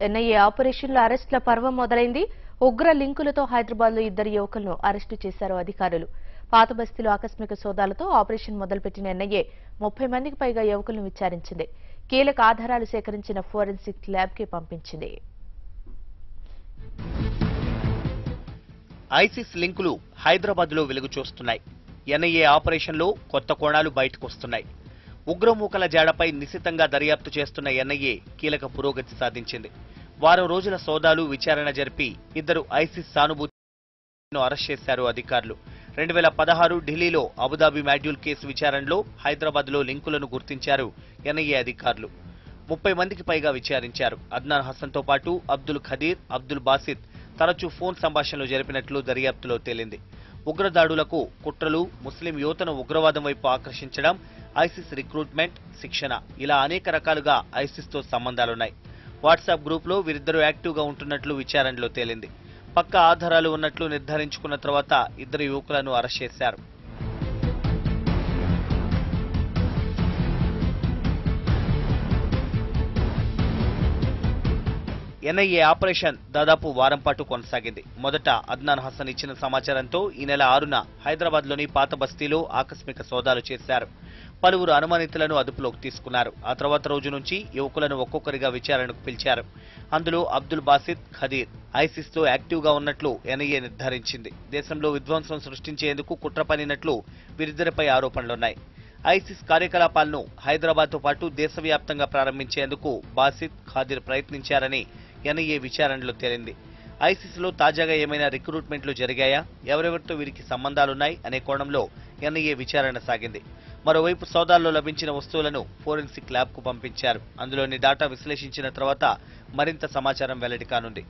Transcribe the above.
NIA ఆపరేషన్లో అరెస్టుల పర్వం మొదలైంది. ఉగ్ర లింకులతో హైదరాబాద్లో ఇద్దరు యువకులను అరెస్టు చేశారు అధికారులు. పాత బస్తీలో ఆకస్మిక సోదాలతో ఆపరేషన్ మొదలుపెట్టిన ఎన్ఐఏ ముప్పై మందికి పైగా యువకులను విచారించింది. కీలక ఆధారాలు సేకరించిన ఫోరెన్సిక్ ల్యాబ్కి పంపించింది. ఐసిస్ లింకులు హైదరాబాద్లో వెలుగు చూస్తున్నాయి ఎన్ఐఏ ఆపరేషన్లో కొత్త కోణాలు బయటకొస్తున్నాయి ఉగ్రమూకల జాడపై నిశితంగా దర్యాప్తు చేస్తున్న ఎన్ఐఏ కీలక పురోగతి సాధించింది. వారం రోజుల సోదాలు విచారణ జరిపి ఇద్దరు ఐసిస్ సానుభూతిను అరెస్ట్ చేశారు అధికారులు. రెండు వేల పదహారు ఢిల్లీలో అబుదాబి మాడ్యూల్ కేసు విచారణలో హైదరాబాద్లో లింకులను గుర్తించారు ఎన్ఐఏ అధికారులు. ముప్పై మందికి పైగా విచారించారు. అద్నాన్ హసన్తో పాటు అబ్దుల్ ఖదీర్ అబ్దుల్ బాసిద్ తరచూ ఫోన్ సంభాషణలు జరిపినట్లు దర్యాప్తులో తేలింది. ఉగ్రదాడులకు కుట్రలు ముస్లిం యువతను ఉగ్రవాదం వైపు ఆకర్షించడం ఐసిస్ రిక్రూట్మెంట్ శిక్షణ ఇలా అనేక రకాలుగా ఐసిస్తో సంబంధాలున్నాయి. వాట్సాప్ గ్రూప్లో వీరిద్దరూ యాక్టివ్గా ఉంటున్నట్లు విచారణలో తేలింది. పక్క ఆధారాలు ఉన్నట్లు నిర్ధారించుకున్న తర్వాత ఇద్దరు యువకులను అరెస్ట్ చేశారు. ఎన్ఐఏ ఆపరేషన్ దాదాపు వారం పాటు కొనసాగింది. మొదట అద్నాన్ హసన్ ఇచ్చిన సమాచారంతో ఈ నెల ఆరున హైదరాబాద్లోని పాత బస్తీలో ఆకస్మిక సోదాలు చేశారు. పలువురు అనుమానితులను అదుపులోకి తీసుకున్నారు. ఆ తర్వాత రోజు నుంచి యువకులను ఒక్కొక్కరిగా విచారణకు పిలిచారు. అందులో అబ్దుల్ బాసిద్ ఖదీర్ ఐసిస్తో యాక్టివ్గా ఉన్నట్లు ఎన్ఐఏ నిర్ధారించింది. దేశంలో విధ్వంసం సృష్టించేందుకు కుట్ర పనినట్లు వీరిద్దరిపై ఆరోపణలున్నాయి. ఐసిస్ కార్యకలాపాలను హైదరాబాద్తో పాటు దేశవ్యాప్తంగా ప్రారంభించేందుకు బాసిద్ ఖాదిర్ ప్రయత్నించారని ఎన్ఐఏ విచారణలో తేలింది. ఐసీసీలో తాజాగా ఏమైనా రిక్రూట్మెంట్లు జరిగాయా? ఎవరెవరితో వీరికి సంబంధాలున్నాయి అనే కోణంలో ఎన్ఐఏ విచారణ సాగింది. మరోవైపు సోదాల్లో లభించిన వస్తువులను ఫోరెన్సిక్ ల్యాబ్కు పంపించారు. అందులోని డాటా విశ్లేషించిన తర్వాత మరింత సమాచారం వెల్లడి కానుంది.